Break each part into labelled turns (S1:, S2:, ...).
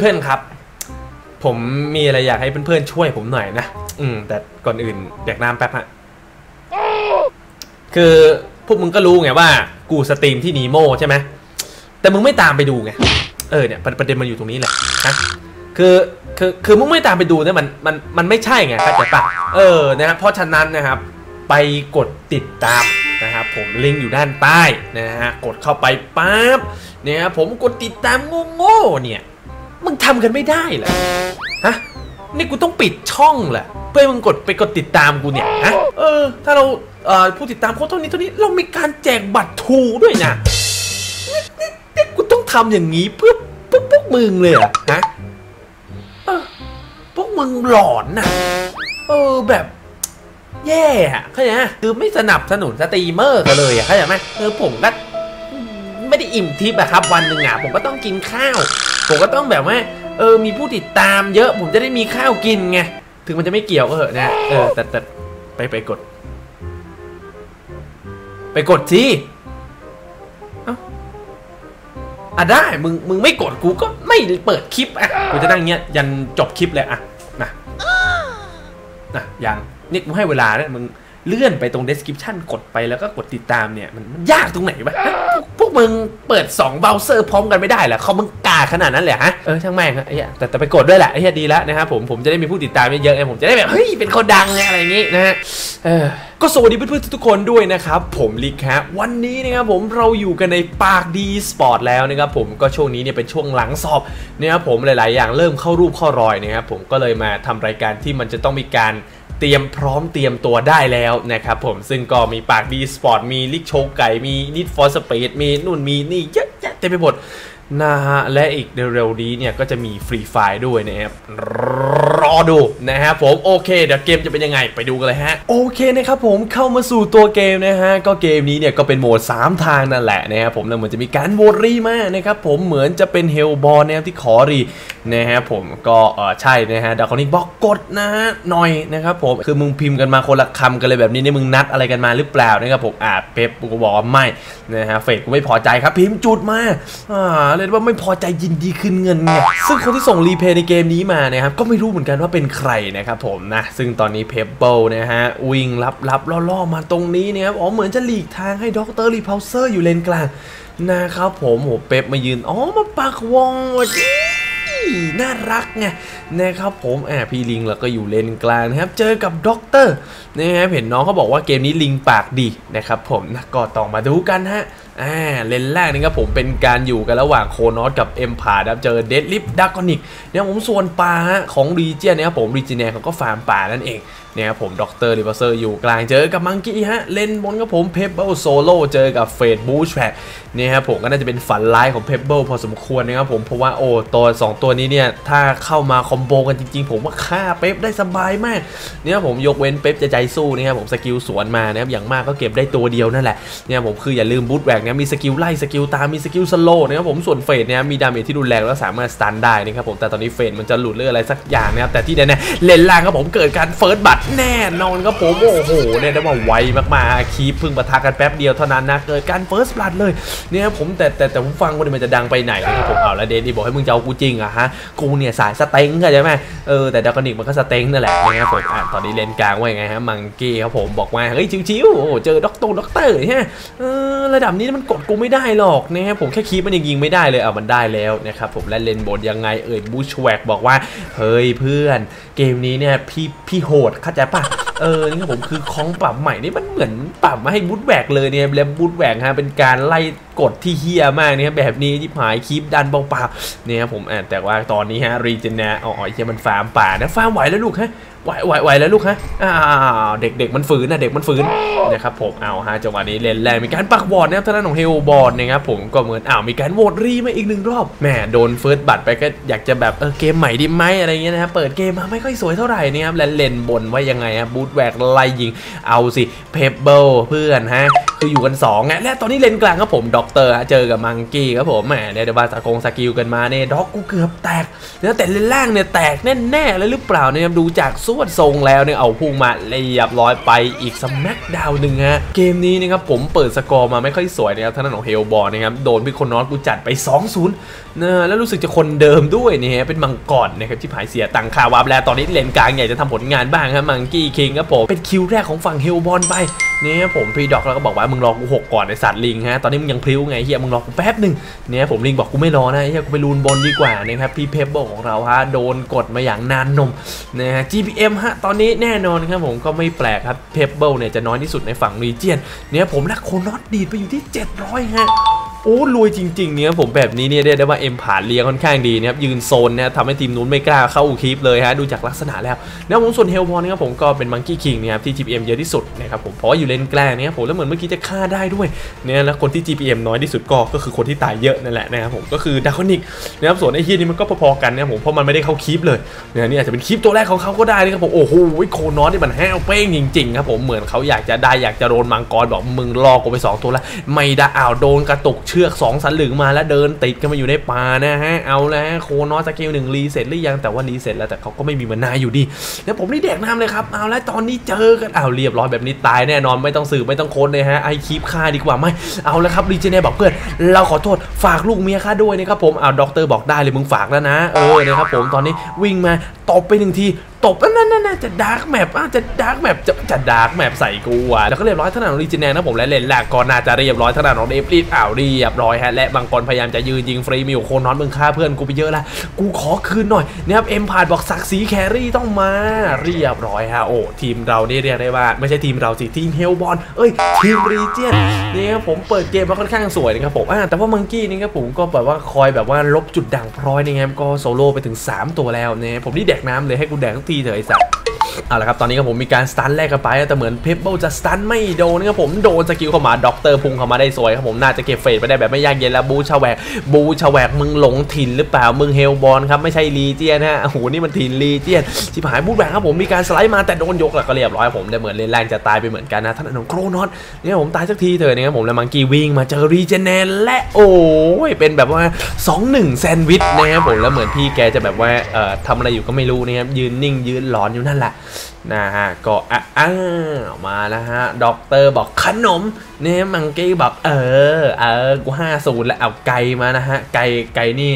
S1: เพื่อนๆครับ ผมมีอะไรอยากให้เพื่อนๆช่วยผมหน่อยนะอืม แต่ก่อนอื่นแดกน้ำแป๊บฮะคือพวกมึงก็รู้ไงว่า กูสตรีมที่นีโมใช่ไหมแต่มึงไม่ตามไปดูไงเออเนี่ยประประเด็นมันอยู่ตรงนี้แหละนะคือคือคือมึงไม่ตามไปดูเนี่ยมันมันมันไม่ใช่ไงเข้าใจปะเออนะครับเพราะฉะนั้นนะครับ ไปกดติดตามนะครับผมลิงก์อยู่ด้านใต้นะฮะกดเข้าไปปั๊บเนี่ยผมกดติดตามโง่ๆเนี่ย มึงทำกันไม่ได้เหรอฮะนี่กูต้องปิดช่องเหรอเพื่อให้มึงกดไปกดติดตามกูเนี่ยฮะเออ ถ้าเราเอ่อผู้ติดตามเขาเท่านี้เท่านี้เรามีการแจกบัตรทูด้วยนะนี่นี่นี่กูต้องทำอย่างนี้เพื่อเพื่อพวกมึงเลยเหรอฮะเออพวกมึงหลอนนะเออแบบแย่อะเข้าใจไหมคือไม่สนับสนุนสตรีมเมอร์กันเลยอะเข้าใจไหมเออผมก็ไม่ได้อิ่มทิพย์อะครับ วันหนึ่งอะผมก็ต้องกินข้าว ผมก็ต้องแบบว่าเออมีผู้ติดตามเยอะผมจะได้มีข้าวกินไงถึงมันจะไม่เกี่ยวก็เหอะนะเออแต่แต่ไปไปกด ไปกดสิอ้าอะได้มึงมึงไม่กดกูก็ไม่เปิดคลิปอะกูจะนั่งเงี้ยยันจบคลิปเลยอะนะนะยังนี่กูให้เวลาเนี่ยมึง เลื่อนไปตรง description กดไปแล้วก็กดติดตามเนี่ย มันมันยากตรงไหนวะพวกพวกมึงเปิด 2 เบราว์เซอร์พร้อมกันไม่ได้เหรอเขามึงกาขนาดนั้นเลยฮะ เออ ช่างแม่งฮะไอ้เหี้ยแต่แต่ไปกดด้วยแหละไอ้เหี้ยดีแล้วนะครับผมผมจะได้มีผู้ติดตามเยอะๆไงผมจะได้แบบ เฮ้ย เป็นคนดังไงอะไรอย่างงี้นะฮะเออก็สวัสดีเพื่อนๆทุกคนด้วยนะครับ ผมลิกฮะวันนี้นะครับผมเราอยู่กันในปากดีสปอร์ตแล้วนะครับผมก็ช่วงนี้เนี่ยเป็นช่วงหลังสอบนะครับผมหลายๆ อย่างเริ่มเข้ารูปเข้ารอยนะครับผมก็เลยมาทำรายการที่มันจะต้องมีการ เตรียมพร้อมเตรียมตัวได้แล้วนะครับผมซึ่งก็มีปากดีสปอร์ตมีลิกโชกไก่มี Need for Speed มีนู่นมีนี่เยอะแยะเต็มไปหมด นะฮะและอีกเร็วๆนี้เนี่ยก็จะมี Free Fire ด้วยนะครับรอดูนะครับผมโอเค เดี๋ยวเกมจะเป็นยังไงไปดูกันเลยฮะโอเคนะครับผมเข้ามาสู่ตัวเกมนะฮะก็เกมนี้เนี่ยก็เป็นโหมด 3 ทางนั่นแหละนะครับผมแล้วเหมือนจะมีการโหวตรีมานะครับผมเหมือนจะเป็น Hellbourne นะครับที่ขอ reนะฮะผมก็เออใช่นะฮะดาคอนิกบอกกดนะฮะหน่อยนะครับผมคือมึงพิมพ์กันมาคนละคำกันเลยแบบนี้เนี่ยมึงนัดอะไรกันมาหรือเปล่านะครับผมอ่าเป๊ปกูบอกว่าไม่นะฮะเฟดกูไม่พอใจครับพิมพ์จุดมาอ่าเลยกว่าไม่พอใจยินดีคืนเงินไงซึ่งคนที่ส่งรีเพย์ในเกมนี้มานะครับก็ไม่รู้เหมือนกันว่าเป็นใครนะครับผมนะซึ่งตอนนี้เพเปิลนะฮะวิ่งลับลับๆล่อๆมาตรงนี้นะครับอ๋อเหมือนจะหลีกทางให้ด็อกเตอร์รีเพาเซอร์อยู่เลนกลางนะครับผมโหเป๊ปมายืนอ๋อมาปักวงว่ะดิ น่ารักไงนะครับผมแอบพี่ลิงแล้วก็อยู่เลนกลางนะครับ เจอกับด็อกเตอร์นะครับเห็นน้องเขาบอกว่าเกมนี้ลิงปากดีนะครับผมนะก็ต้องมาดูกันฮะอ่าเลนแรกนี่ครับผมเป็นการอยู่กันระหว่างโคนอสกับเอ็มพาครับเจอเดดลิฟดักกอนิกเนี่ยผมส่วนป่าฮะของรีเจียนนะครับผมรีเจเนียเขาก็ฟาร์มป่านั่นเอง เนี่ยครับผมด็อกเตอร์ริเวอร์เซอร์อยู่กลางเจอกับมังกี้ฮะ เลนบนครับผมเพเบิลโซโล่เจอกับเฟดบูชแพกเนี่ยครับผมก็น่าจะเป็นฝันร้ายของ Pebbles พอสมควรนะครับผมเพราะว่าโอ้ตัวสองตัวนี้เนี่ย ถ้าเข้ามา combo กันจริงๆ ผมว่าฆ่า Peb ได้สบายมาก เนี่ยผมยกเว้น Peb จะใจสู้นะครับผม skill สวนมานะครับอย่างมากก็เก็บได้ตัวเดียวนั่นแหละเนี่ยผมคืออย่าลืม Bushwack เนี่ยมี skill ไล่ skill ตามมี skill slow นะครับผมส่วน Fayde เนี่ยมี damage ที่รุนแรงแล้วสามารถ stun ได้นะครับผมแต่ตอนนี้ Fayde มันจะหลุดเรื่องอะไรสักอย่างนะครับแต่ที่แน่ๆเลนล่างครับผมเกิดการ first blood แน่นอนครับผมโอ้โหเนี่ยได้ว่าไวมากๆคีปพิ่งปะทะกันแป๊บเดียวเท่านั้นนะเกิดการเฟิร์สบัตเลยเนี่ยผมแต่แต่แต่ผมฟังว่ามันจะดังไปไหนนะครับผมเอาแล้วเดนนี่บอกให้มึงจะเอากูจริงอะฮะกูเนี่ยสายสเต็งเข้าใจไหมเออแต่ดากอนิกมันก็สเต็งนั่นแหละนะครับผมอะตอนนี้เลนกลางว่ายังไงฮะมังกี้ครับผมบอกว่าเฮ้ยชิวๆโอ้เจอด็อกเตอร์ด็อกเตอร์ฮะเออระดับนี้มันกดกูไม่ได้หรอกนะครับผมแค่คีปมันยังยิงไม่ได้เลยอะมันได้แล้วนะครับผมและเลนบนยังไงเอ่ยบูชแวกบอกว่าเฮ้ยเพื่อน เกมนี้เนี่ยพี่พี่โหดเข้าใจปะเออนี่ครับผมคือของปรับใหม่นี่มันเหมือนปรับมาให้บูทแวกเลยเนี่ยแล้วบูทแวกฮะเป็นการไล่ กดที่เฮี้ยมากเนี่ยแบบนี้ที่หายคีปดันเบาๆเนี่ยครับผมอะแต่ว่าตอนนี้ฮะรีเจนนะอ๋อไอ้เฮียมันฟาร์มป่านะฟาร์มไหวแล้วลูกฮะไหวไหวไหวแล้วลูกฮะอ้าวเด็กเด็กมันฝืนนะเด็กมันฝืนนะครับผมเอาฮะจังหวะนี้เลนแรงมีการปักวอดนะครับทางด้านของเฮลบอลนะครับผมก็เหมือนอ้าวมีการโหวตรีมาอีกหนึ่งรอบแหมโดนเฟิร์สบัตไปก็อยากจะแบบเออเกมใหม่ดีไหมอะไรเงี้ยนะครับเปิดเกมมาไม่ค่อยสวยเท่าไหร่นะครับและเลนบนว่ายังไงฮะบูทแวกไล่ยิงเอาสิเพเบิลเพื่อนฮะ คืออยู่กัน2ไงและตอนนี้เลนกลางครับผมด็อกเตอร์เจอกับมังกี้ครับผมแหมเนี่ยเดี๋ยวบาสกงสกิลกันมาเนี่ยด็อกกูเกือบแตกแล้วแต่เลนล่างเนี่ยแตกแน่ๆเลยหรือเปล่าเนี่ยดูจากสวดทรงแล้วเนี่ยเอาพุ่งมาเรียบร้อยไปอีกสมักดาวหนึ่งฮะเกมนี้นะครับผมเปิดสกอร์มาไม่ค่อยสวยนะครับท่านของเฮลบอลนะครับโดนพี่คนนอตกูจัดไป 2-0นะแล้วรู้สึกจะคนเดิมด้วยเนี่ยเป็นมังกรนะครับที่ผายเสียตังคาวาบแล้วตอนนี้เลนกลางใหญ่จะทำผลงานบ้างครับมังกี้คิงครับผมเป็นคิวแรกของฝั่งเฮลบอลไปเนี่ยผมพีดอกแล้วก็บอกว่ามึงรอกูหกก่อนไอสัตว์ลิงฮะตอนนี้มึงยังพลิ้วไงเฮียมึงรอกูแป๊บหนึ่งเนี่ยผมลิงบอกกูไม่รอนะเฮียกูไปลูนบนดีกว่านะครับพี่เพปเบิลของเราฮะโดนกดมาอย่างนานนมนะฮะ GPM ฮะตอนนี้แน่นอนครับผมก็ไม่แปลกครับเพปเบิลเนี่ยจะน้อยที่สุดในฝั่งรีเจียนเนี่ยผมและโคนอตดีดไปอยู่ที่ 700ฮะ โอ้รวยจริงๆเนี่ยผมแบบนี้เนี่ยเรียกได้ว่า Empath เลียค่อนข้างดีนะครับยืนโซนนี่ยทำให้ทีมนู้นไม่กล้าเข้า creep เลยฮะดูจากลักษณะแล้วแล้วผมส่วน Hellbourne นะครับผมก็เป็น Monkey King นะครับที่ GPM เยอะที่สุดนะครับผมเพราะอยู่เลนกลางเนี่ยผมแล้วเหมือนเมื่อกี้จะฆ่าได้ด้วยเนี่ยแล้วคนที่ GPM น้อยที่สุดก็ก็คือคนที่ตายเยอะนั่นแหละนะครับผมก็คือดาร์คอนิกนะครับส่วนไอ้เฮียนี่มันก็พอๆกันนะครับผมเพราะมันไม่ได้เข้า creep เลยเนี่ยนี่อาจจะเป็น creep ตัวแรกของเขาก็ได้นะครับผมโอ้โหโคนอสนี่มันแห้วเป้งจริงๆครับผมเหมือนเขาอยากจะได้อยากจะโดนมังกรบอกมึงรอกูไปสองตัวแล้วไม่ได้อ้าวโดนกระตุกเชือกสองสันหลึงมาแล้วเดินติดกันมาอยู่ในป่านะฮะ เอาแล้วโคนอสกิลหนึ่งรีเสร็จหรือยังแต่ว่ารีเสร็จแล้วแต่เขาก็ไม่มีมันนาอยู่ดีแล้วผมนี่แดกน้ำเลยครับเอาแล้วตอนนี้เจอกันอ้าวเรียบร้อยแบบนี้ตายแน่นอนไม่ต้องสืบไม่ต้องค้นเลยฮะไอคลิปฆ่าดีกว่าไหมเอาแล้วครับรีเจเน่บอกเพื่อนเราขอโทษฝากลูกเมียข้าด้วยนะครับผมเอาด็อกเตอร์บอกได้เลยมึงฝากแล้วนะเออนะครับผมตอนนี้วิ่งมาตบไปหนึ่งที ตบนั่นนั่นจะดาร์กแมปอะจะดาร์กแมปจะจะดาร์กแมปใส่กูอะแล้วก็เรียบร้อยท่านาของรีเจเน่นนะผมและเลนแรกก็น่าจะเรียบร้อยท่านของเอฟรีดอ้าวเรียบร้อยฮะและบางคนพยายามจะยืนยิงฟรีมีอยู่โคนอนมึงฆ่าเพื่อนกูไปเยอะล้วกูขอคืนหน่อยนะครับเอ็มพาดบอกศักดิ์ศรีแครี่ต้องมาเรียบร้อยฮะโอ้ทีมเรานี่เรียกได้ว่า ไม่ใช่ทีมเราสิทีมเฮลบอลเอ้ยทีมรีเจียนนี่ครับผมเปิดเกมมาค่อนข้างสวยนะครับผมอ่าแต่ว่ามังกี้นี่ครับผมก็แบบว่าคอยแบบว่าลบจุดด่างพร้อยนี่ครับก็โซโล่ไปถึง 3 ตัวแล้วเนี่ยผมนี่แดกน้ำเลยให้กูแดกทุกทีเถอะไอ้สัตว์ เอาละครับตอนนี้ครับผมมีการสตันแรกกันไปแต่เหมือนเพปเบิลจะสตันไม่โดนนะครับผมโดนสกิลเข้ามาด็อกเตอร์พุ่งเข้ามาได้สวยครับผมน่าจะเก็บเฟดไปได้แบบไม่ยากเย็นแล้วบูชาแวกบูชาแวกมึงหลงถิ่นหรือเปล่ามึงเฮลบอลครับไม่ใช่ลีเจียนฮะโอ้โหนี่มันถิ่นลีเจียนชิบหายบูแบงครับผมมีการสไลด์มาแต่โดนยกแล้วก็เรียบร้อยผมได้เหมือนเลนแรงจะตายไปเหมือนกันนะท่านอนงโครนอตเนี่ยผมตายสักทีเถอะเนี่ยครับผมแล้วมังกี้วิ่งมาเจอรีเจเนนและโอ้ยเป็นแบบว่า2-1แซนด์วิชนะครับผมแล้วเหมือนพี่แกจะแบบว่าเอ่อทำอะไรอยู่ก็ไม่รู้นะครับยืนนิ่งยืนหลอนอยู่นั่นแหละนะฮะก็อ้าวมาแล้วฮะด็อกเตอร์บอกขนมเนี่ยมังกี้บอกเออเออกูห้าศูนย์แล้วเอาไกลมานะฮะไกลไกลนี่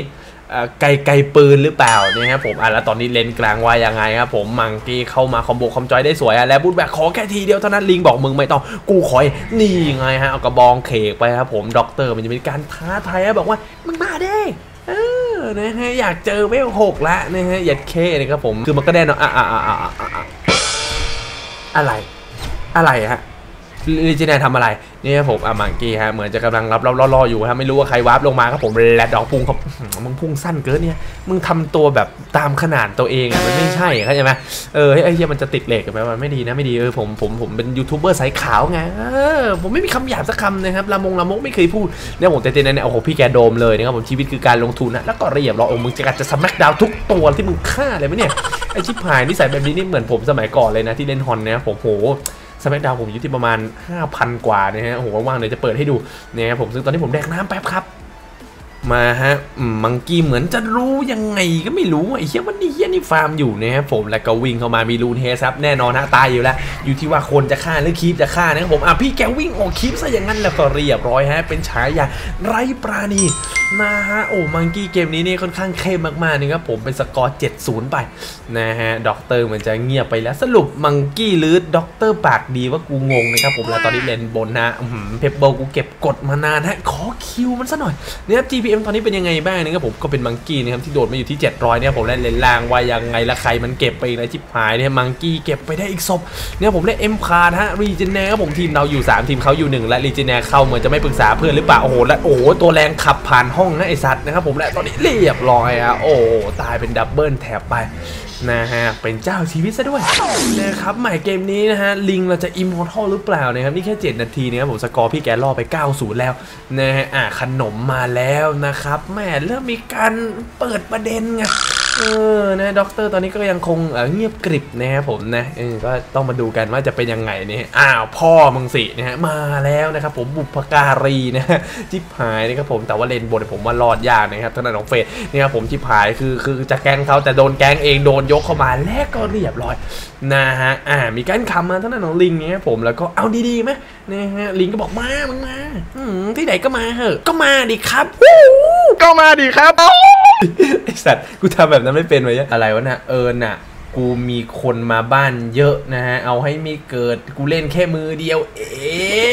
S1: ไกลไกลปืนหรือเปล่าเนี่ยครับผมอะแล้วตอนนี้เลนกลางว่ายังไงครับผมมังกี้เข้ามาคอมโบคอมจอยได้สวยอะแล้วบูทแบกขอแค่ทีเดียวเท่านั้นลิงบอกมึงไม่ต้องกูขอยนี่ไงฮะเอากระบองเขกไปครับผมด็อกเตอร์มันจะมีการท้าทายบอกว่ามึงมาได้เออนะฮะอยากเจอเวลหกละนะฮะย่าเคนะครับผมคือมันก็แน่นอนอะอะอะอะ อะไร อะไรฮะลิจิเน่ทำอะไร นี่ผมอะมังกี้ฮะ เหมือนจะกำลังรับรอๆอยู่ฮะ ไม่รู้ว่าใครวาร์ปลงมาครับผมแลดดอกพุ่งเขามึงพุ่งสั้นเกินเนี่ย มึงทำตัวแบบตามขนาดตัวเองอะ มันไม่ใช่เข้าใจไหมเออไอ้เหี้ยมันจะติดเหล็กไหมมันไม่ดีนะไม่ดี เออผมผมผมเป็นยูทูบเบอร์สายขาวไง เออผมไม่มีคำหยาบสักคำนะครับละมงละมกไม่เคยพูดเนี่ยผมเต้นๆเนี่ยโอ้โหพี่แกโดมเลยนะครับผมชีวิตคือการลงทุนนะแล้วก็เรียบร้อยโอ้มึงจะกัดจะสมักดาวทุกตัวที่มึงฆ่าเลยไหมเนี่ย ไอชิบหายนิสัยแบบนี้นี่เหมือนผมสมัยก่อนเลยนะที่เล่นฮอนเนี่ยผมโหสมัยดาวผมอยู่ที่ประมาณ 5,000 กว่านะฮะโหว่างๆเดี๋ยวจะเปิดให้ดูเนี่ยผมซึ่งตอนนี้ผมแดกน้ำแป๊บครับมาฮะมังกี้เหมือนจะรู้ยังไงก็ไม่รู้ไอ้เหี้ยมันนี่เหี้ยนี่ฟาร์มอยู่นะครับผมแล้วก็วิ่งเข้ามามีรูนเฮสครับแน่นอนฮะตายอยู่แล้วอยู่ที่ว่าคนจะฆ่าหรือคีปจะฆ่านะครับผมอะพี่แกวิ่งออกคีปซะอย่างนั้นแล้วก็เรียบร้อยฮะเป็นฉายาไร้ปราณี นะฮะ โอ้ มังกี้เกมนี้นี่ค่อนข้างเข้มมากๆนะครับผมเป็นสกอร์ 7-0 ไป นะฮะ ด็อกเตอร์เหมือนจะเงียบไปแล้วสรุปมังกี้หรือด็อกเตอร์ปากดีว่ากูงงนะครับผมแล้วตอนนี้เลนบนนะเพปเบิลกูเก็บกดมานานฮะ ขอคิวมันซะหน่อยเนี่ย GPM ตอนนี้เป็นยังไงบ้างนะครับผมก็เป็นมังกี้นะครับที่โดดมาอยู่ที่ 700เนี่ยผมเล่นเลนล่างว่ายังไงละใครมันเก็บไปนะชิบหายเนี่ยมังกี้เก็บไปได้อีกศพเนี่ยผมเล่นเอ็มคาร์ฮะรีเจเน่ครับผมทีมเราอยู่ 3 ทีมเขาอยู่1และรีเจเน่เข้าเหมือนจะไม่ปรึกษาเพื่อนหรือเปล่าโอ้โหและโอ้โหตัวแรงขับผ่านห้องงนะไอสัตว์นะครับผมและตอนนี้เรียบร้อยอะโอ้ตายเป็น double tap ไปนะฮะเป็นเจ้าชีวิตซะด้วยนะครับใหม่เกมนี้นะฮะลิงเราจะ immortal หรือเปล่านะครับนี่แค่ 7 นาทีนะครับผมสกอร์พี่แกล่อไป 90 แล้วนะฮะอะขนมมาแล้วนะครับแม่เริ่มมีการเปิดประเด็นไง เออนะด็อกเตอร์ตอนนี้ก็ยังคงเงียบกริบนะครับผมนะเออก็ต้องมาดูกันว่าจะเป็นยังไงนี่อ้าวพ่อมึงสินะฮะมาแล้วนะครับผมบุพการีนะฮะจิบหายนะครับผมแต่ว่าเลนบนผมว่ารอดยากนะครับท่านน้องเฟสนะครับผมจิบหายคือคือจะแกล้งเขาแต่โดนแกล้งเองโดนยกเข้ามาแล้วก็เรียบร้อยนะฮะอ่ามีการคำมาท่านน้องลิงเนี่ยผมแล้วก็เอาดีๆไหมนะฮะลิงก็บอกมามึงมาอืมที่ไหนก็มาเหอะก็มาดิครับวู้
S2: ก็มาดิครับ
S1: ไอสัตว์กูทำแบบนั้นไม่เป็นไว้ยอะไรวะน่ะเอิญน่ะ กูมีคนมาบ้านเยอะนะฮะ เอาให้ไม่เกิดกูเล่นแค่มือเดียวเอ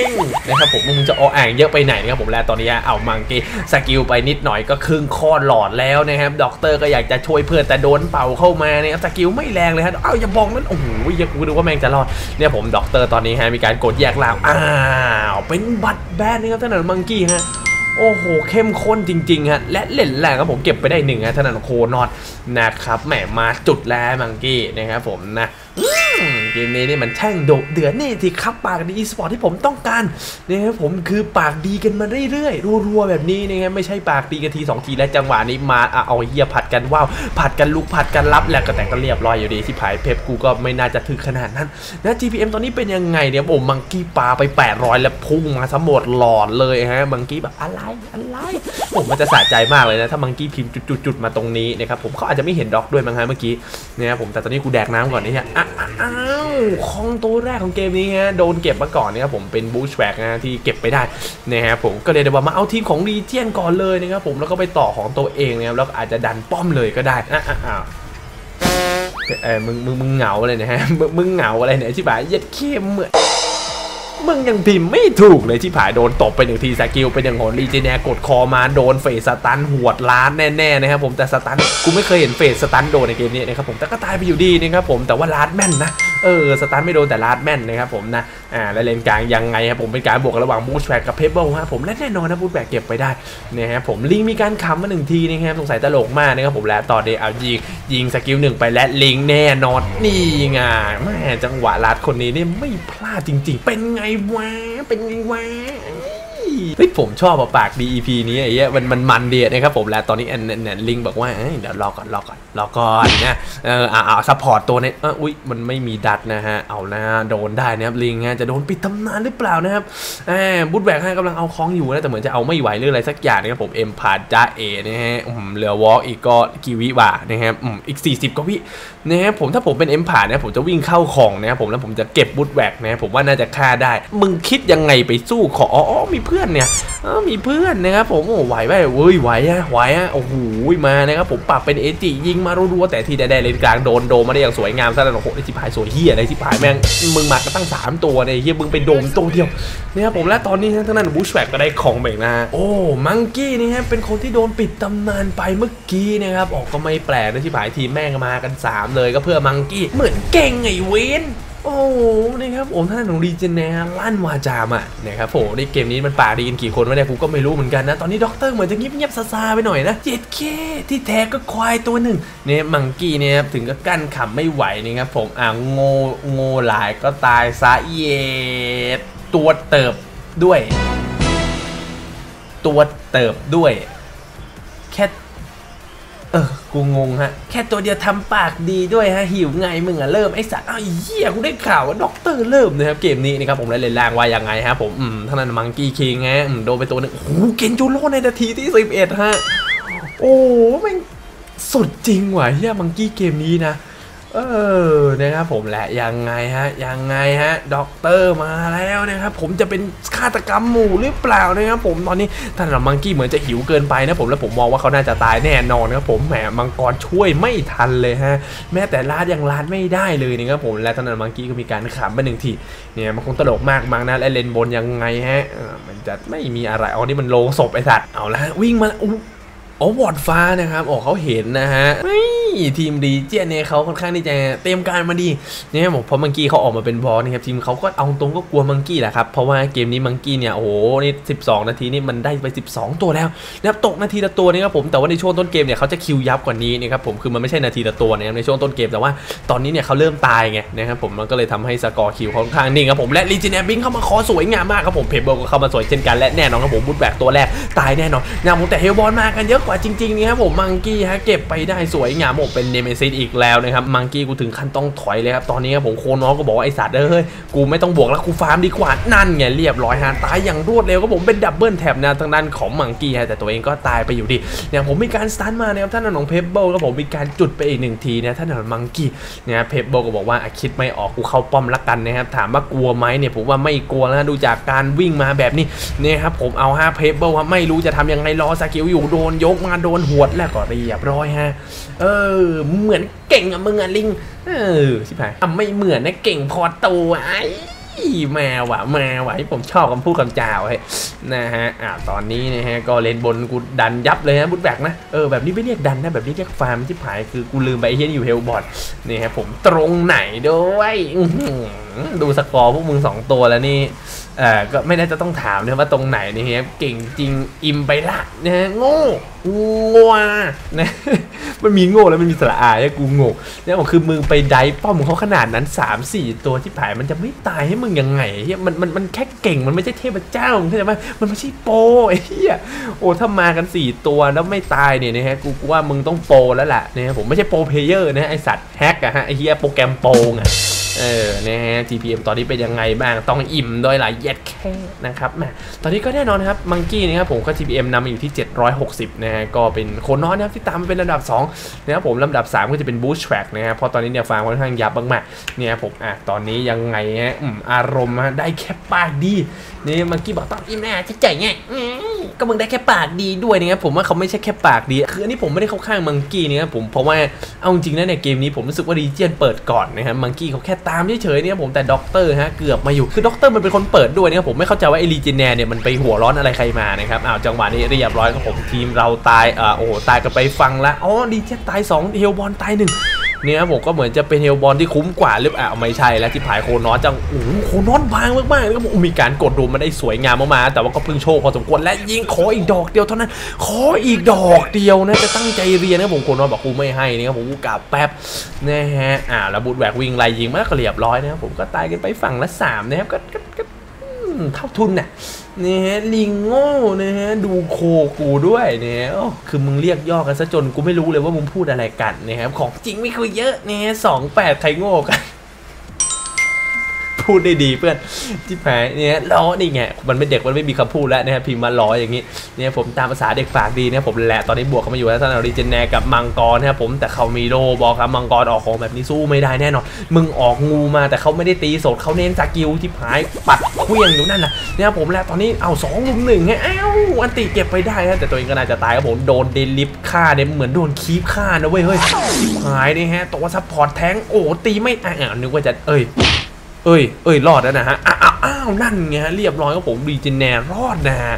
S1: งนะครับผมมึงจะเอาอ่างเยอะไปไหนนะครับผมแล้วตอนนี้เอามังกี้สกิลไปนิดหน่อยก็ครึ่งข้อหลอดแล้วนะครับด็อกเตอร์ก็อยากจะช่วยเพื่อนแต่โดนเป่าเข้ามาเนี่ยสกิลไม่แรงเลยฮะเอ้าอย่าบอกนั้นโอ้โหอย่ากูดูว่าแม่งจะรอดเนี่ยผมด็อกเตอร์ตอนนี้ฮะมีการกดแยกล่างอ้าวเป็นบัตรแบนนะครับท่านนมังกี้ฮะโอ้โห เข้มข้นจริงๆฮะและเล่นแรงครับผมเก็บไปได้หนึ่งฮะถนัดโคนอด นะครับแหมมาจุดแล้วมังกี้นะครับผมนะเกมนี้นี่มันแช่งโดดเดือดนี่ที่ครับปากดีอีสปอร์ตที่ผมต้องการนะครับผมคือปากดีกันมาเรื่อยๆรัวๆแบบนี้นะครับไม่ใช่ปากดีกันทีสองทีและจังหวะนี้มาเอาเฮียผัดกันว้าวผัดกันลุกผัดกันรับแล้วก็แต่ก็เรียบร้อยอยู่ดีที่ผายเพปกูก็ไม่น่าจะถึกขนาดนั้นนะ GPM ตอนนี้เป็นยังไงเนี่ยโอ้มังกี้ปาไป 800 แล้วพุ่งมาสมบดหลอดเลยฮะมังกี้แบบอะไรอะไรผมมันจะสะใจมากเลยนะถ้ามังกี้พิมพ์จุดๆมาตรงนี้นะครับผมเขาอาจจะไม่เห็นด็อกด้วยมั้งฮะเมื่อกี้นะครับผมแต่ตอนนี้กูแดกน้ำก่อนนี่ฮะอ้าวของตัวแรกของเกมนี้ฮะโดนเก็บมาก่อนนะครับผมเป็นบูชแวกนะที่เก็บไปได้นะครับผมก็เลยเดี๋ยวมาเอาทีมของรีเจียนก่อนเลยนะครับผมแล้วก็ไปต่อของตัวเองนะครับแล้วอาจจะดันป้อมเลยก็ได้อะอะอะเออมึงมึงมึงเหงาเลยนะฮะมึงมึงเหงาอะไรเนี่ยชิบหายเย็ดเข้มเหมือน มึงยังพิมพ์ไม่ถูกเลยที่ผายโดนตบไปหนึ่งทีสกิลไปหนึ่งหนรีเจเนียกดคอมาโดนเฟสสตันหวดล้านแน่ๆนะครับผมแต่สตันกูไม่เคยเห็นเฟสสตันโดนในเกมนี้นะครับผมแต่ก็ตายไปอยู่ดีนะครับผมแต่ว่าล้านแม่นนะ เออสตันไม่โดนแต่ลานแม่นนะครับผมนะอ่าแล้วเลนกลางยังไงครับผมเป็นการบวกระหว่างบูชแฟกกับเพเบิลฮะผมและแน่นอนนะบูชแฟกเก็บไปได้นะครับผมลิงมีการคำมาหนึ่งทีนะครับสงสัยตลกมากนะครับผมแล้วต่อเดเอายิงยิงสกิลหนึ่งไปและลิงแน่นอนนี่ไงแม่จังหวะลัดคนนี้นี่ไม่พลาดจริง ๆ เป็นไงวะเป็นไงวะ เฮ้ยผมชอบอะปาก DEP นี้ไอ้เหี้ยมันมันมันเดียนะครับผมแล้วตอนนี้แอนแอนลิงบอกว่าเอ้ยเดี๋ยวรอก่อนรอก่อนรอก่อนนะเออเอาเอซัพพอร์ตตัวนี้เอออุ้ยมันไม่มีดัดนะฮะเอานะโดนได้นะครับลิงฮะจะโดนปิดตำนานหรือเปล่านะครับแอมบูทแบกให้กำลังเอาคล้องอยู่นะแต่เหมือนจะเอาไม่ไหวเรื่องอะไรสักอย่างนะครับผมเอ็มพาจ้าเอนะฮะอืมเหลือวอล์กอีกก็กีวิบานะครับอืมอีก 40กว่าวินะครับผมถ้าผมเป็นเอ็มพานะผมจะวิ่งเข้าของนะครับผมแล้วผมจะเก็บบูทแบกนะผมว่าน่าจะฆ่าได้ มึงคิดยังไงไปสู้ขออ๋อมีเพื่อนเนี่ยมีเพื่อนนะครับผมโอ้ไหวไหมเว้ยไหวอะไหวอะโอ้โหมานะครับผมปรับเป็นเอจิยิงมารัวๆแต่ที่ได้เลนกลางโดนโดมมาได้อย่างสวยงามซะแล้วโอ้โหไอ้ที่ผายสวยเฮียอะไรที่ผายแม่งมึงมาก็ตั้ง 3 ตัวเนี่ยเฮียมึงไปโดมตัวเดียวนะครับผมและตอนนี้ทั้งนั้นบูชแฟกก็ได้ของเบกนะโอ้มังกี้นี่ฮะเป็นคนที่โดนปิดตำนานไปเมื่อกี้นะครับออกก็ไม่แปลกนะที่ผายทีมแม่งมากัน 3 เลยก็เพื่อมังกี้เหมือนเก่งไงเวน โอ้โหนะครับผมท่านของรีเจเนลั่นวาจามอะนะครับโหในเกมนี้มันป่าดีกันกี่คนวะเนี่ยกูก็ไม่รู้เหมือนกันนะ ตอนนี้ด็อกเตอร์เหมือนจะเงียบๆซาๆไปหน่อยนะเจ็ดเคที่แท้ก็ควายตัวหนึ่งเนี่ยมังกี้เนี่ยครับถึงก็กั้นขำไม่ไหวนะครับผมอ่างโง่โง่หลายก็ตายซะเย็ดตัวเติบด้วย ตัวเติบด้วย แค่ เออ กูงงฮะ แค่ตัวเดียวทำปากดีด้วยฮะ หิวไงมึงอะเริ่มไอสัตว์อ้าวไอ้เหี้ยกูได้ข่าวว่าด็อกเตอร์เริ่มนะครับ เกมนี้นะครับผมเลยเล่นแรงว่ายังไงฮะผมอืมท่านั้นมังกี้คิงฮะอืมโดนไปตัวหนึงโอ้โหเกนจูโร่ในนาทีที่ 11 ฮะ โอ้แม่งสุดจริงว่ะเฮียมังกี้เกมนี้นะ เออนะครับผมแหละยังไงฮะยังไงฮะด็อกเตอร์มาแล้วนะครับผมจะเป็นฆาตกรรมหมู่หรือเปล่านะครับผมตอนนี้ท่านหลัมังกี้เหมือนจะหิวเกินไปนะผมแล้วผมมองว่าเขาน่าจะตายแน่นอนนะครับผมแหมมังกรช่วยไม่ทันเลยฮะแม้แต่ลาดยังลาดไม่ได้เลยนะครับผมและท่านหลัมังกี้ก็มีการขำไปหนึ่งทีเนี่ยมันคงตลกมากมังนะและเลนบนยังไงฮะมันจะไม่มีอะไรอ๋อนี่มันโลงศพไอ้สัตว์เอาละฮะวิ่งมาอู้โอ้วอดฟ้านะครับโอ้เขาเห็นนะฮะ ทีมดีเจียนเนี่ยเขาค่อนข้างที่จะเตรียมการมาดีเนี่ยผมเพราะมังกี้เขาออกมาเป็นบอสนะครับทีมเขาก็เอาตรงก็กลัวมังกี้แหละครับเพราะว่าเกมนี้มังกี้เนี่ยโอ้โหนี่12 นาทีนี่มันได้ไป 12 ตัวแล้วนะครับตกนาทีละตัวนี่ครับผมแต่ว่าในช่วงต้นเกมเนี่ยเขาจะคิวยับกว่านี้นะครับผมคือมันไม่ใช่นาทีละตัวนะครับในช่วงต้นเกมแต่ว่าตอนนี้เนี่ยเขาเริ่มตายไงนะครับผมมันก็เลยทำให้สกอร์คิวค่อนข้างนิ่งครับผมและลีจิเนียบิงเข้ามาคอสวยงามมากครับผมเพเบิลก็เข้ามาสวยเช่นกันและแน่นอนครับผมบูทแบกตัวแรกตายแน่นอนงามผมแต่เฮลบอลมากันเยอะกว่าจริงๆนี่ครับผมมังกี้ฮะเก็บไปได้สวยงามโผมเป็นเนเมซิสอีกแล้วนะครับมังกี้กูถึงขั้นต้องถอยเลยครับตอนนี้ครับผมโคนน้องก็บอกว่าไอสัตว์เอ้ยกูไม่ต้องบวกแล้วกูฟาร์มดีกว่านั่นไงเรียบร้อยฮะตายอย่างรวดเร็วก็ผมเป็น Double Tap นะทางด้านของ Monkey ฮะแต่ตัวเองก็ตายไปอยู่ดีเนี่ยผมมีการ stun มานะครับท่านน้อง Pebbles ก็ผมมีการจุดไปอีกหนึ่งทีนะท่านน้อง Monkey เนี่ย Pebbles ก็บอกว่าคิดไม่ออกกูเข้าป้อมละกันนะครับถามว่ากลัวไหมเนี่ยผมว่าไม่กลัวนะดูจากการวิ่งมาแบบนี้เนี่ยครับผมเอาห้า Pebbles ครับไม่รู้จะทำยังไงรอ skill อยู่โดนยกมาโดนหวดแล้วก็เรียบร้อยฮะเออเหมือนเก่งอะมึงอะลิง เออชิบหายอะไม่เหมือนนะเก่งพอตัวไอ้มาว่ะแมาว่ะที่ผมชอบคำพูดคำจาวเฮ้นะฮะอ่าตอนนี้นะฮะก็เลนบนกูดันยับเลยนะบุดแบกนะเออแบบนี้ไม่เรียกดันนะแบบนี้เรียกฟาร์มที่ผายคือกูลืมไปเฮียนอยู่เฮลบอร์ดนี่ฮะผมตรงไหนด้วยดูสกอร์พวกมึงสองตัวแล้วนี่ อ่อก็ไม่ได้จะต้องถามนะว่าตรงไหนนี่ครับเก่งจริงอิมไปละนะฮะโง่งัวนะมันมีโง่แล้วมันมีสระอาเนี่ยกูโง่เนี่ยบอกคือมึงไปไดป้อมเขาขนาดนั้น 3 4 ตัวที่ผายมันจะไม่ตายให้มึงยังไงเฮียมันมันมันแค่เก่งมันไม่ใช่เทพเจ้าเข้าใจไหมมันไม่ใช่โปไอ้เฮียโอ้ถ้ามากัน 4 ตัวแล้วไม่ตายเนี่ยนะฮะกูกูว่ามึงต้องโปแล้วล่ะนะฮะผมไม่ใช่โปรเพเยอร์นะไอสัตว์แฮกอะฮะไอเฮียโปรแกรมโปรไง เออนะฮะ TPM ตอนนี้เป็นยังไงบ้าง ต้องอิ่มด้วยหลายเย็ดแค่นะครับแหมตอนนี้ก็แน่นอนครับ Monkey นะครับผมก็ GPM นำมาอยู่ที่ 760 นะฮะ ก็เป็นโคนน้อยนะครับที่ตามมาเป็นลำดับ 2 นะครับผมลำดับ 3 ก็จะเป็น Boost Track นะครับเพราะตอนนี้เนี่ยฟาร์มค่อนข้างยับมากๆเนี่ยผม อะ ตอนนี้ยังไงฮะอืมอารมณ์ได้แค่ปากดี นี่ Monkey บอกต้องอิ่มแน่จะใจไงก็มึงได้แค่ปากดีด้วยนะครับผมว่าเขาไม่ใช่แค่ปากดี คืออันนี้ผมไม่ได้เข้าข้าง Monkey นะครับผม เพราะว่า เอาจริงนะเนี่ยเกมนี้ผมรู้สึกว่า Legion เปิดก่อนนะครับ Monkey เขาแค่ตามเฉยๆเนี่ยผมแต่ด็อกเตอร์ฮะเกือบมาอยู่คือด็อกเตอร์มันเป็นคนเปิดด้วยเนี่ยผมไม่เข้าใจว่าไอ Legionnaire เนี่ยมันไปหัวร้อนอะไรใครมานะครับอ้าวจังหวะนี้เรียบร้อยครับผมทีมเราตายอ่าโอ้โหตายกันไปฝั่งละอ๋อดีเจตาย2 Hellbourne ตายหนึ่ง เนี่ยผมก็เหมือนจะเป็นเฮลบอลที่คุ้มกว่าหรือเปล่าไม่ใช่แล้วที่ผายโคนอสจังโอ้โหโคนอสบางมากๆแล้วก็มีการกดดูมาได้สวยงามมากๆแต่ว่าก็เพิ่งโชว์พอสมควรและยิงขออีกดอกเดียวเท่านั้น ขออีกดอกเดียวนะจะตั้งใจเรียนนะผมโคนอสบอกกูไม่ให้นะครับผมกูกลับแป๊บนะฮะอ่าแล้วบูดแหวกวิ่งไล่ยิงมาก็เรียบร้อยนะครับผมก็ตายกันไปฝั่งละสามนะครับก็ เท่าทุนน่ะนี่ฮะลิงโง่นะฮะดูโคกูด้วยเนี่ยคือมึงเรียกย่อกันซะจนกูไม่รู้เลยว่ามึงพูดอะไรกันนะครับของจริงไม่คุยเยอะเนี่ยสองแปดใครโง่กัน พูดได้ดีเพื่อนที่แพ้เนี่ยล้อนี่ไงมันเป็นเด็กมันไม่มีคำพูดแล้วนะครับพิมพ์มาล้ออย่างนี้เนี่ยผมตามภาษาเด็กฝากดีนะครับผมแหละตอนนี้บวกเข้ามาอยู่แล้วท่านอริจินแนกับมังกรนะครับผมแต่เขามีโลบอกครับมังกรออกของแบบนี้สู้ไม่ได้แน่นอนมึงออกงูมาแต่เขาไม่ได้ตีสดเขาเน้นสกิลที่พายปัดเคลี้ยงอยู่นั่นแหละเนี่ยผมแหล้วตอนนี้เอาสองลุมหนึ่งไงอ้าวอันติเก็บไปได้นะแต่ตัวเองก็น่าจะตายครับผมโดนเดลิฟฆ่าเนี่ยเหมือนโดนคีบฆ่านะเว้ยเฮ้ยหายนี่ฮะตัวซัพพอร์ตแทงโอ้ตีไม่อะนึกว่าจะเอ้ย เอ้ยเอ้ยรอดแล้วนะฮะอ้าวอ้าวอ้าวนั่นไงฮะ เรียบร้อยครับผมรีเจนแนรอดนะฮะ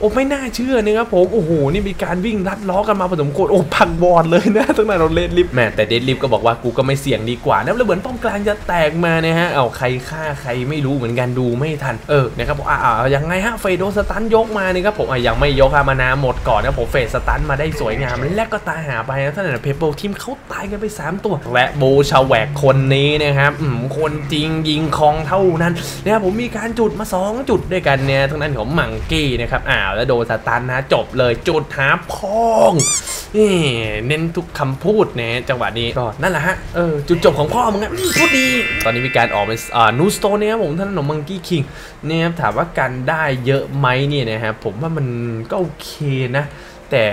S1: โอ้ไม่น่าเชื่อนะครับผม โอ้โห นี่มีการวิ่งลัดล้อกันมาผสมโคตรโอ้พังบอดเลยนะ ตั้งแต่เราเล่นลิฟต์แม่แต่เดดลิฟต์ก็บอกว่ากูก็ไม่เสี่ยงดีกว่านะแล้วเหมือนป้อมกลางจะแตกมานะฮะ เอาใครฆ่าใครไม่รู้เหมือนกันดูไม่ทัน เออ นะครับผมอ่าอ่ายังไงฮะ เฟโดสตันยกมานี่ครับผมอะยังไม่ยกฮะมานาหมดก่อนนะผมเฟสสตันมาได้สวยงามและก็ตายหาไปนะท่านนะเพเปิลทีมเขาตายกันไปสามตัว และโบชาแวกคนนี้นะครับอืมคนจริงยิงงคองเท่านั้นนะครับผมมีการจุดมา 2 จุดด้วยกันเนี่ยทั้งนั้นของมังกี้นะครับอ้าวแล้วโดนสตันนะจบเลยจุดหาพองนี่เน้นทุกคำพูดนะจังหวะนี้ก็นั่นแหละฮะเออจุดจบของพ่อมึงอะพูดดี ตอนนี้มีการออกเป็นอ่านูสโตเนี่ยครับผมท่านขนมมังกี้คิงเนี่ยครับถามว่ากันได้เยอะไหมเนี่ยนะครับผมว่ามันก็โอเคนะ แต่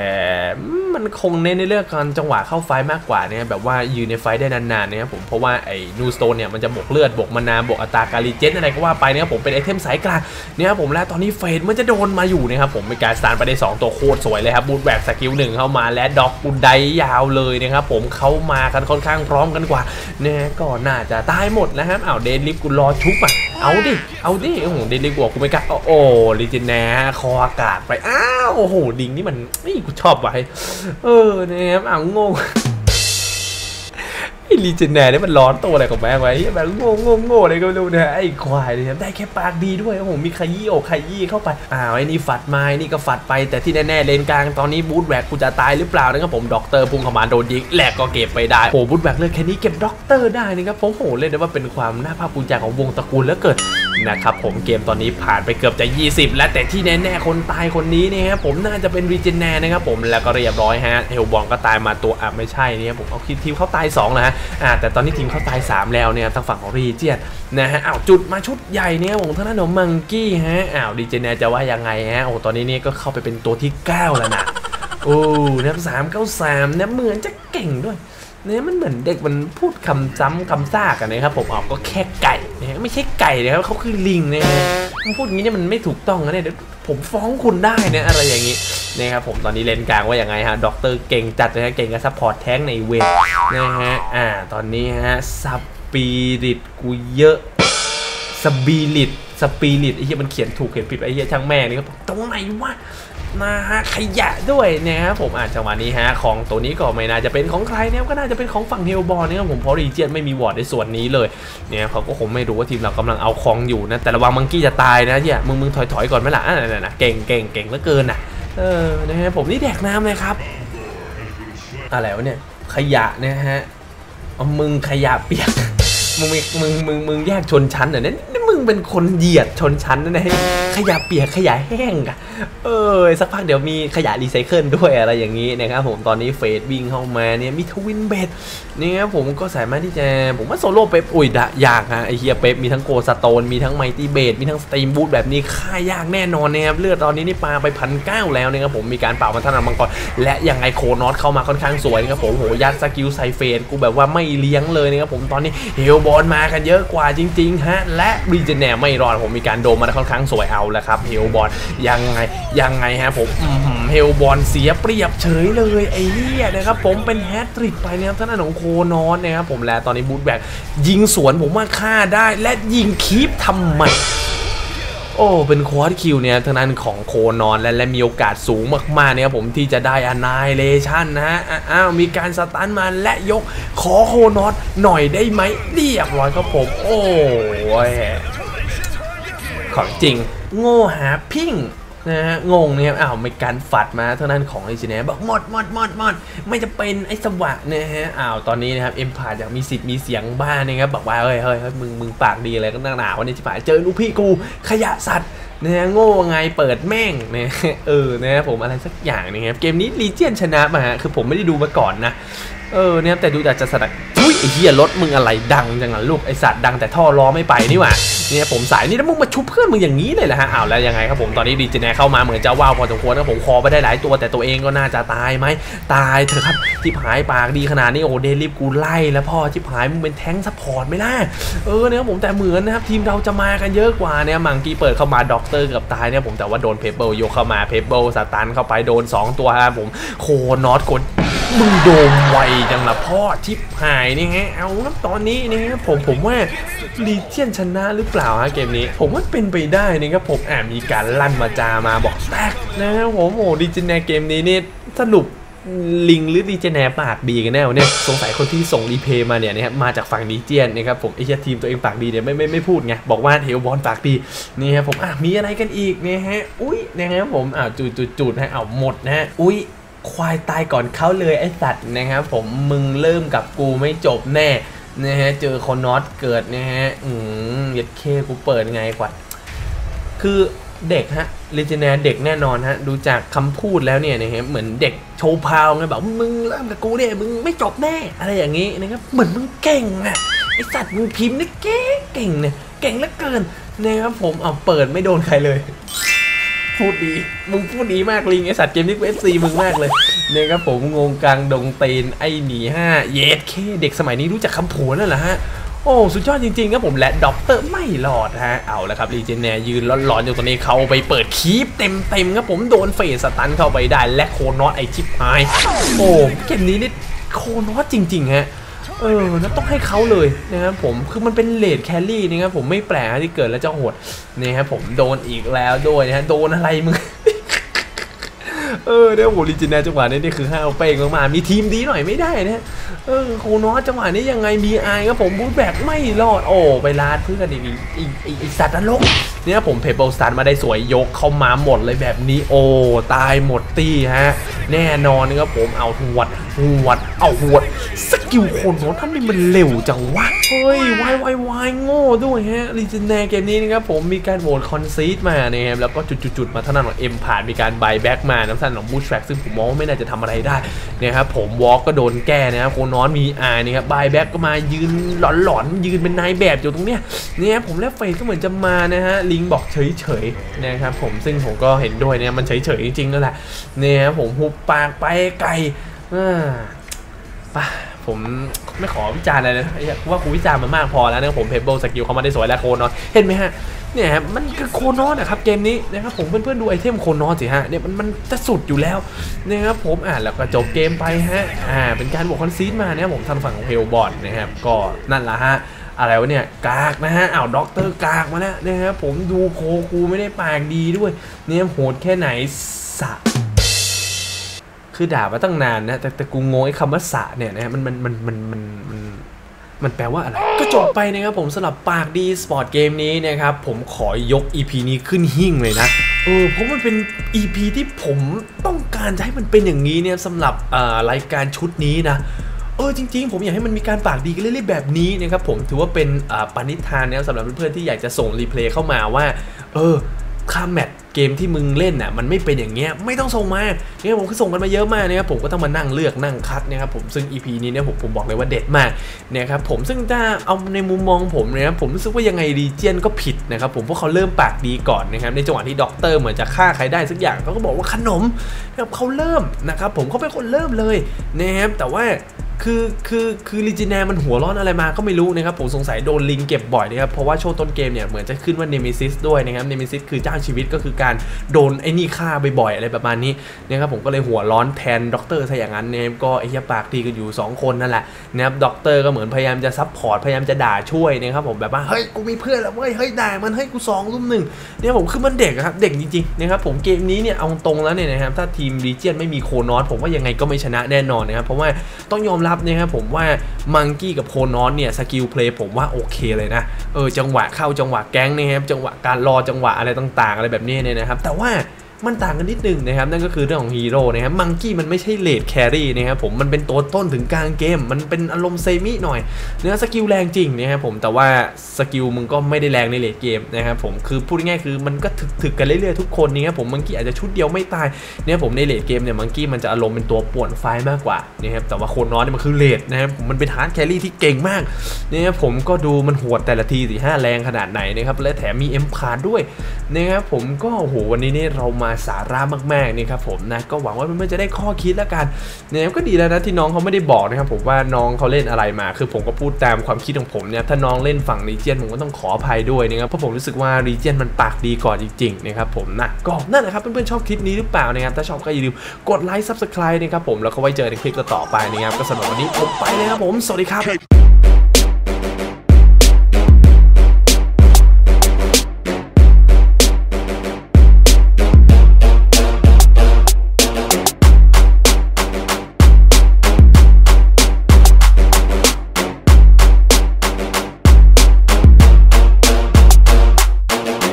S1: มันคงเน้นในเรื่องการจังหวะเข้าไฟมากกว่าเนี่ยแบบว่ายืนในไฟได้นานๆเนี่ยผมเพราะว่าไอ้นูสโตนเนี่ยมันจะบวกเลือดบวกมานาบวกอัตราการรีเจนอะไรก็ว่าไปเนี่ยผมเป็นไอเทมสายกลางเนี่ยผมและตอนนี้เฟดมันจะโดนมาอยู่นะครับผมเป็นการสตาร์ไปได้ 2 ตัวโคตรสวยเลยครับบูทแบกสกิลหนึ่งเข้ามาและด็อกกูไดยาวเลยนะครับผมเข้ามากันค่อนข้างพร้อมกันกว่าเนี่ยก็น่าจะตายหมดแล้วครับอ้าวเดนลิฟกูรอชุบอะเอาดิ เอาดิ โอ้โหเดนลิฟบวกกูไม่กล้า โอ้ลิจินแนคออากาศไป อ้าว โอ้โห ดิงนี่มันนี่กูชอบไว้ เออ นะครับอะงง ไอ้ลีเจนแนร์นี่มันร้อนตัวอะไรของแม่งไว้แบบโง่โง่โง่อะไรก็ไม่รู้นะไอ้ควายเนี่ยได้แค่ปากดีด้วยโอ้โหมีขยี้อกขยี้เข้าไปอ้าวไอ้นี่ฝัดไม้นี่ก็ฝัดไปแต่ที่แน่ๆเลนกลางตอนนี้บูธแวกกูจะตายหรือเปล่านะครับผมด็อกเตอร์พุ่งเข้ามาโดนยิงแหลกก็เก็บไปได้โอ้บูธแวกเลยแค่นี้เก็บด็อกเตอร์ได้นะครับผมโหเล่นได้ว่าเป็นความน่าภาคภูมิใจของวงตระกูลแล้วเกิด นะครับผมเกมตอนนี้ผ่านไปเกือบจะ 20 แล้วแต่ที่แน่ๆคนตายคนนี้เนี่ยครับผมน่าจะเป็นรีเจนแนนะครับผมแล้วก็เรียบร้อยฮะเฮลบอลก็ตายมาตัวอะไม่ใช่เนี่ยผมเอาคิดทีมเขาตาย2แล้วฮะอ่าแต่ตอนนี้ทีมเขาตาย 3 แล้วเนี่ยทางฝั่งของรีเจนนะฮะอ้าวจุดมาชุดใหญ่เนี่ยผมท่านนมังกี้ฮะอ้าวรีเจนแนจะว่ายังไงฮะโอ้ตอนนี้เนี่ยก็เข้าไปเป็นตัวที่ 9 แล้วนะโอ้นะครับสามเก้าสามเนี่ยเหมือนจะเก่งด้วย เนี่ยมันเหมือนเด็กมันพูดคำซ้ำคำซากกันนะครับผมออกก็แค่ไก่นะไม่ใช่ไก่นะครับเขาคือลิงนะฮะมันพูดอย่างนี้เนี่ยมันไม่ถูกต้องนะเนี่ยเดี๋ยวผมฟ้องคุณได้นะอะไรอย่างนี้นะครับผมตอนนี้เลนกลางว่าอย่างไงฮะด็อกเตอร์เก่งจัดนะฮะเก่งกับซัพพอร์ตแท้งในเวทนะฮะอ่าตอนนี้ฮะสปีริตกูเยอะสปีริตสปีริตไอ้เหี้ยมันเขียนถูกเขียนผิดไอ้เหี้ยช่างแม่นี่ครับตรงไหนวะ นะฮะขยะด้วยนะครับผมอาจจังหวะนี้ฮะของตัวนี้ก็ไม่น่าจะเป็นของใครนะครับก็น่าจะเป็นของฝั่งเฮลบอลนะครับผมเพราะรีเจียนไม่มีวอร์ดในส่วนนี้เลยเนี่ยเขาก็คงไม่รู้ว่าทีมเรากำลังเอาของอยู่นะแต่ระวังมังกี้จะตายนะเนี่ยมึงมึงถอยถอยก่อนไหมล่ะอ่านั่นนะเก่งเก่งเก่งเหลือเกินน่ะเออนะฮะผมนี่แดกน้ำเลยครับอะไรวะเนี่ยขยะนะฮะเอามึงขยะเปียกมึงมึงมึงมึงแยกชนชั้นเหรอเนี่ยนี่มึ งเป็นคนเหยียดชนชั้นนะเนี่ยขยะเปียกขยะแห้งอะเออสักพักเดี๋ยวมีขยะรีไซเคิลด้วยอะไรอย่างนี้นะครับผมตอนนี้ Fayde วิ่งเข้ามาเนี่ยมี twin bladeเนี่ยผมก็สามารถที่จะผมว่าโซโล่เป๊ปอุ้ยดะยากฮะไอเฮียเป๊ปมีทั้งโกสโตนมีทั้งไมตี้เบดมีทั้งสตีมบูทแบบนี้ค่ายากแน่นอนนะครับเลือดตอนนี้นี่ปาไปพันเก้าแล้วนะครับผมมีการเป่ามันทนามังกรและยังไงโคนอตเข้ามาค่อนข้างสวยนะครับผมโหยัดสกิลไซเฟนกูแบบว่าไม่เลี้ยงเลยนะครับผมตอนนี้เฮลบอลมากันเยอะกว่าจริงๆฮะและรีเจเนไม่รอดผมมีการโดมมาค่อนข้างสวยเอาแล้วครับเฮลบอลยังไงยังไงฮะผมเฮลบอลเสียเปรียบเฉยเลยไอ้เหี้ยนะครับผมเป็นแฮตทริกไปนะครับท่านของโคนอนนะครับผมและตอนนี้บูทแบกยิงสวนผมว่าฆ่าได้และยิงคีปทำไม โอ้เป็นควอดคิวเนี่ยทางนั้นของโคนอนและและมีโอกาสสูงมากๆเนี่ยผมที่จะได้อนายเลชันนะฮะอ้าวมีการสตันมาและยกขอโคนอนหน่อยได้ไหมเรียบร้อยครับผม โอ้ยของจริง โง่หาพิ้ง นะฮะงงเนี่ยอ้าวไมีการฝัดมาเท่านั้นของไอซีเนบอกหมดหมดหมดหมดไม่จะเป็นไอ้สวะนะฮะอ้าวตอนนี้นะครับเอ็มพาอยากมีสิทธิ์มีเสียงบ้านนะครับบอกว่าเฮ้ยเฮ้ยเฮ้ยมึงมึงปากดีอะไรก็น่าหนาวันนี้จิ๋ายเจอลูกพี่กูขยะสัตว์นะฮะโง่ไงเปิดแม่งเนี่ยเออนะผมอะไรสักอย่างนะครับเกมนี้ลีเจียนชนะมาฮะคือผมไม่ได้ดูมาก่อนนะเออเนี่ยแต่ดูจากจะสนักอุ้ยไอ้ เหี้ยรถมึงอะไรดังจังอะลูกไอสัตว์ดังแต่ท่อล้อไม่ไปนี่หว่าเนี่ยผมสายนี่แล้วมึงมาชุบเพื่อนมึงอย่างนี้เลยเหรอฮะอ้าวแล้วยังไงครับผมตอนนี้ดีเจเนเข้ามาเหมือนจะว้าวพอสมควรนะผมคอไปได้หลายตัวแต่ตัวเองก็น่าจะตายไหมตายเถอะครับที่หายปากดีขนาดนี้โอ้เดลิฟกูไล่แล้วพ่อที่หายมึงเป็นแท้งซัพพอร์ตไม่ล่ะเออเนี่ยผมแต่เหมือนนะครับทีมเราจะมากันเยอะกว่าเนี่ยมังกี้เปิดเข้ามาด็อกเตอร์เกือบตายเนี่ยผมแต่ว่าโดนเพเบิลโยเข้ามาเพเบิลสตันเข้าไปโดน 2 ตัวครับผมโคนอตกดมึงโดมไวจังละพ่อทิพหายนี่ฮะเอาแล้วตอนนี้นี่ฮะผมผมว่าลีเจียนชนะหรือเปล่าฮะเกมนี้ ผมว่าเป็นไปได้นะครับผมแอบมีการลั่นมาจามาบอกแตกนะครับผมโอ้ดีเจเนเกมนี้นี่สรุปลิงหรือดีเจเนปากดีกันแน่วเนี่ยสงสัยคนที่ส่งรีเพย์มาเนี่ยนะครับมาจากฝั่งดีเจียนนะครับผมไอ้เหี้ยทีมตัวเองปากดีเนี่ยไม่ไม่ไม่พูดไงบอกว่าเทลบอลปากดีนี่ครับผมอะมีอะไรกันอีกเนี่ยฮะอุ้ยนะครับผมอะจุดจุดจุดฮะเอาหมดนะฮะอุ้ย ควายตายก่อนเขาเลยไอ้สัตว์นะครับผมมึงเริ่มกับกูไม่จบแน่นะฮะเจอคอนอตเกิดนะฮะอืมย็ดเคกูเปิดไงกว่าคือเด็กฮะเลเจเนเด็กแน่นอนฮะ ดูจากคำพูดแล้วเนี่ยนะฮะเหมือนเด็กโชว์พาวไงแบบมึงเริ่มกับกูเนี่ยมึงไม่จบแน่อะไรอย่างนี้นะครับเหมือนมึงเก่งอะไอสัตว์มึงพิมพ์นี่เก่งเก่งเนี่ยเก่งเหลือเกินนะครับผมเอาเปิดไม่โดนใครเลย พูดดี มึงพูดดีมากลิงไอสัตว์เกมนี้กูเอฟซีมึงมากเลยเนี่ยครับผมงงกลางดงเตนไอหนีห้าเยสเคเด็กสมัยนี้รู้จักคำผวนนั่นแหละฮะโอ้สุดยอดจริงๆครับผมและด็อกเตอร์ไม่รอดฮะเอาละครับรีเจนแนยืนร้อนๆอยู่ตรงนี้เขาไปเปิดคีปเต็มๆครับผมโดนเฟสสตันเข้าไปได้และโคนอตไอชิปหาย โอ้เกมนี้นี่โคนอตจริงๆฮะ เออแล้วต้องให้เขาเลยนะครับผมคือมันเป็นเลดแครี่นะครับผมไม่แปลกที่เกิดแล้วจะโหดนี่ครับผมโดนอีกแล้วด้วยนะฮะโดนอะไรมึงเออเนี่ยโหลิจินแนจังหวะนี้นี่คือห้าวเป้งมากๆมีทีมดีหน่อยไม่ได้นะเออโคนอสจังหวะนี้ยังไงมีไอครับผมบูทแบกไม่รอดโอ้ไปลาดเพื่อนอีกอีกอีกสัตว์นรก เนี่ยผมเพเบิลสตันมาได้สวยยกเข้ามาหมดเลยแบบนี้โอ้ตายหมดตีฮะ แน่นอนนะครับผมเอาหวดหวดเอาหวดสกิลคนของท่านนี่มันเร็วจังวะเฮ้ยวายวายวายโง่ด้วยฮะลีเจนแนเกมนี้นะครับผมมีการโหวตคอนซีดมานะครับแล้วก็จุดๆมาท่านั้นของเอ็มผ่านมีการบายแบ็กมาน้ำสันของบูชแฟกซึ่งผมมองว่าไม่น่าจะทำอะไรได้นะครับผมวอล์กก็โดนแก้นะครับโคนอนมีอายนะครับบายแบ็กก็มายืนหลอนๆยืนเป็นนายแบบอยู่ตรงเนี้ยเนี่ยผมและเฟยก็เหมือนจะมานะฮะลิงบอกเฉยๆนะครับผมซึ่งผมก็เห็นด้วยเนี่ยมันเฉยๆจริงๆนั่นแหละเนี่ยผมหุบปากไปไกลอ่าป่ะผมไม่ขอวิจารณ์อะไรเลยนะว่ากูวิจารณ์มามากพอแล้วนะผมเพเบิลสกิลเขามาได้สวยแล้วโคนอนเห็นไหมฮะเนี่ยมันคือโคนอนนะครับเกมนี้นะครับผมเพื่อนๆดู item Chronos สิฮะเนี่ยมันมันจะสุดอยู่แล้วนะครับผมอ่าแล้วก็จบเกมไปฮะอ่าเป็นการบวก concede มาเนี่ยผมทางฝั่งของ Hellbourne นะครับก็นั่นละฮะ อะไรวะเนี่ยกากนะฮะอ้าวด็อกเตอร์กากมาแล้วนะครับผมดูโคกูไม่ได้ปากดีด้วย เนี่ยโหดแค่ไหนสะ คือด่ามาตั้งนานนะแต่แต่กูงงไอ้คำว่าสะเนี่ยนะมันมันมันมันมันมันมันแปลว่าอะไร ก็จบไปนะครับผมสำหรับปากดีสปอร์ตเกมนี้นะครับผมขอยก EP นี้ขึ้นหิ้งเลยนะเออเพราะมันเป็น EP ที่ผมต้องการจะให้มันเป็นอย่างนี้เนี่ยสำหรับอ่ารายการชุดนี้นะ เออจริงๆ ผมอยากให้มันมีการปากดีกันเรื่อยๆแบบนี้นะครับผมถือว่าเป็นอ่าปณิธานนะครับสำหรับเพื่อนๆที่อยากจะส่ง replay เข้ามาว่า เออค่า match game ที่มึงเล่นน่ะมันไม่เป็นอย่างเงี้ยไม่ต้องส่งมาเนี่ยผมก็ส่งกันมาเยอะมากนะครับผมก็ต้องมานั่งเลือกนั่งคัดนะครับผมซึ่ง EP นี้เนี่ยผมผมบอกเลยว่าเด็ดมากนะครับผมซึ่งถ้าเอาในมุมมองผมเนี่ยนะผมรู้สึกว่ายังไง Legion ก็ผิดนะครับผมเพราะเขาเริ่มปากดีก่อนนะครับในจังหวะที่ด็อกเตอร์เหมือนจะฆ่าใครได้สักอย่างเขาก็บอกว่าขนมนะครับเขาเริ่มนะครับผมเขาเป็นคนเริ่มเลยนะครับแต่ว่า คือคือคือ Legionnaire มันหัวร้อนอะไรมาก็ไม่รู้นะครับ ผมสงสัยโดนลิงเก็บบ่อยนะครับ เพราะว่าช่วงต้นเกมเนี่ยเหมือนจะขึ้นว่า nemesis ด้วยนะครับ nemesis คือเจ้าชีวิตก็คือการโดนไอ้นี่ฆ่าบ่อยๆอะไรประมาณนี้นะครับผมก็เลยหัวร้อนแทนด็อกเตอร์ซะอย่างนั้นนะครับก็ไอ้เหี้ยปากดีกันอยู่ 2 คนนั่นแหละนะครับด็อกเตอร์ก็เหมือนพยายามจะ support พยายามจะด่าช่วยนะครับผมแบบว่าเฮ้ยกูมีเพื่อนแล้วเว้ยเฮ้ยด่ามันเฮ้ยกูสองรุมหนึ่งเนี่ยผมคือมันเด็กอะครับเด็กจริงๆนะครับผมเกมนี้เนี่ยเอาตรงแล้วเนี่ยนะครับถ้าทีม Legion ไม่มี Chronos ผมว่ายังไงก็ไม่ชนะแน่นอนนะครับเพราะว่าต้องยอมรับนะครับผมว่ามังกี้กับโคนอนเนี่ย skill play ผมว่าโอเคเลยนะเออจังหวะเข้าจังหวะ gank นะครับจังหวะการรอจังหวะอะไรต่างๆ อะไรแบบนี้เนี่ยนะครับ แต่ว่า มันต่างกันนิดนึงนะครับนั่นก็คือเรื่องของฮีโร่นะครับมังกี้มันไม่ใช่ late carry นะครับผมมันเป็นตัวต้นถึงกลางเกม มันเป็นอารมณ์ semi หน่อยเนื้อสกิลแรงจริงนะครับผมแต่ว่าสกิลมึงก็ไม่ได้แรงใน late game นะครับผมคือพูดง่ายๆคือมันก็ถึกๆกันเรื่อยๆทุกคนนะครับผมมังกี้อาจจะชุดเดียวไม่ตายเนี่ยผมใน late game เนี่ยมังกี้มันจะอารมณ์เป็นตัวป่วน fight มากกว่านะครับแต่ว่าโคนน้อยเนี่ยมันคือ late นะครับผมมันเป็น hard carry ที่เก่งมากเนี่ยผมก็ดูมันหวดแต่ละทีสี่ห้าแรงขนาดไหนนะครับและแถมมีเอ็มพาร์ด้วยนะครับผมก็โหวันนี้เนี่ยเรามาสาระมากๆนี่ครับผมนะก็หวังว่าเพื่อนๆจะได้ข้อคิดแล้วกันเนี่ยก็ดีแล้วนะที่น้องเขาไม่ได้บอกนะครับผมว่าน้องเขาเล่นอะไรมา คือผมก็พูดตามความคิดของผมเนี่ยถ้าน้องเล่นฝั่ง Legion ผมก็ต้องขออภัยด้วยนะครับเพราะผมรู้สึกว่า Legion มันปากดีก่อนจริงๆนะครับผมนะก็นั่นแหละครับเพื่อนๆชอบคลิปนี้หรือเปล่านะครับถ้าชอบก็อย่าลืมกด like subscribe นะครับผมแล้วก็ไว้เจอในคลิปต่อไปนะครับก็สำหรับวันนี้ผมไปเลยครับผมสวัสดีครับ